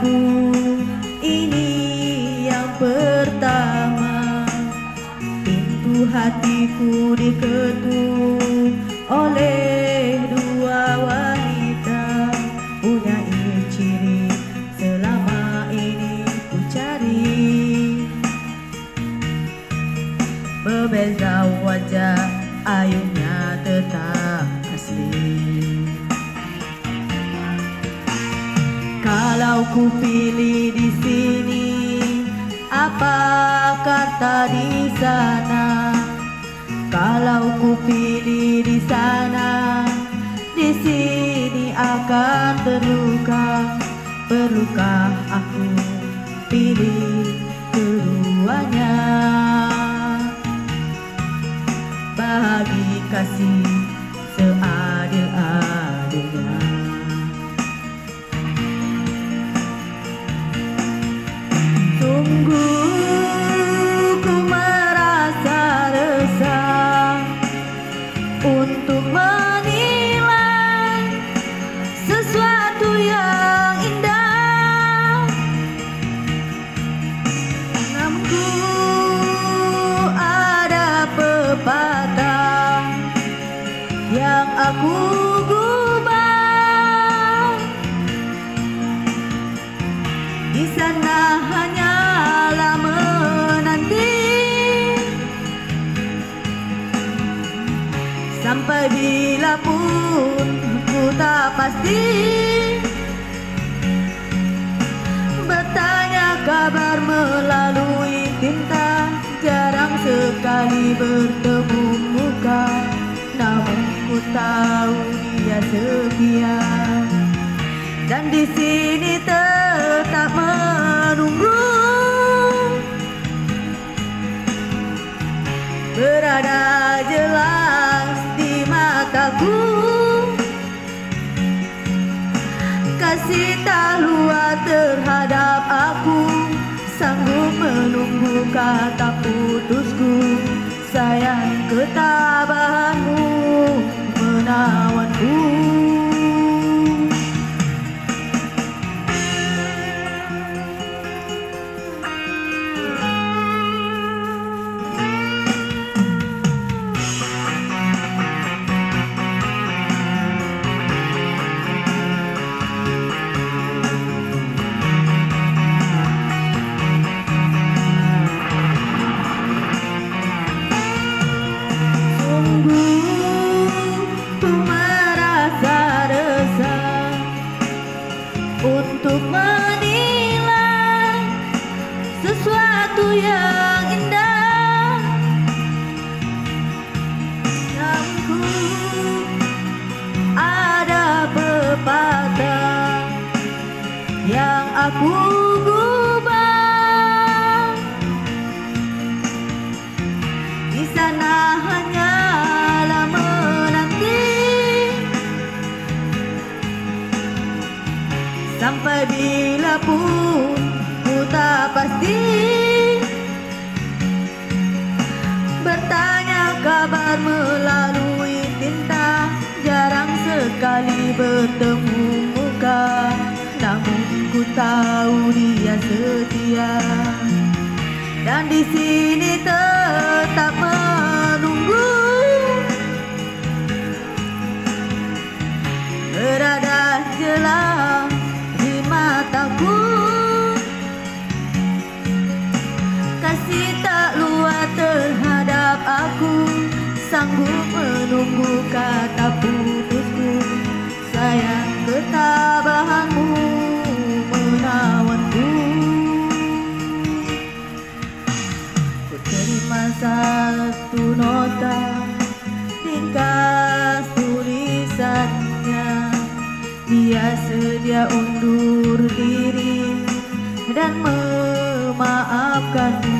Aku ini yang pertama. Pintu hatiku diketuk oleh dua wanita. Punya ciri selama ini ku cari. Berbeza wajah ayunya tetap asli Kalau ku pilih di sini, apa kata di sana? Kalau ku pilih di sana, di sini akan terluka. Perlukah aku pilih keduanya? Bagi kasih seadil-adilnya. Yang aku gubah. Di sana hanyalah menanti Sampai bila pun ku tak pasti dia setia. Dan di sini tetap menunggu. Berada jelas di mataku. Kasih tak terhadap aku. Sanggup menunggu kata untuk menilai sesuatu yang indah. Namun ada pepatah yang aku bila pun ku tak pasti Bertanya kabar melalui tinta Jarang sekali bertemu muka. Namun ku tahu dia setia. Dan di sini tetap sanggup menunggu kata putusku sayang ketabahanmu menawanku. Ku terima satu nota ringkas tulisannya. Dia sedia undur diri dan memaafkanku Katanya